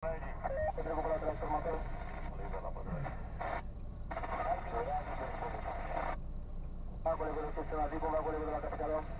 Se preocupa la transformación. Calcole quello sistema tipo, calcole quello della cascata.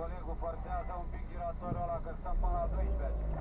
Colegul, forțează un pic giratorul ăla, că stăm până la 12.